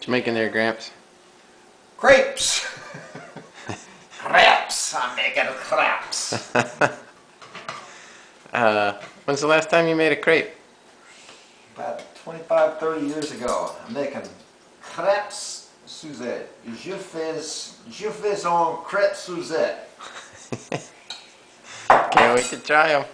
What you making there, Gramps? Crepes. crepes. I'm making crepes. Uh, when's the last time you made a crepe? About 25, 30 years ago, I'm making crepes Suzette. Je fais, je fais en crepes Suzette. Can't wait to try them.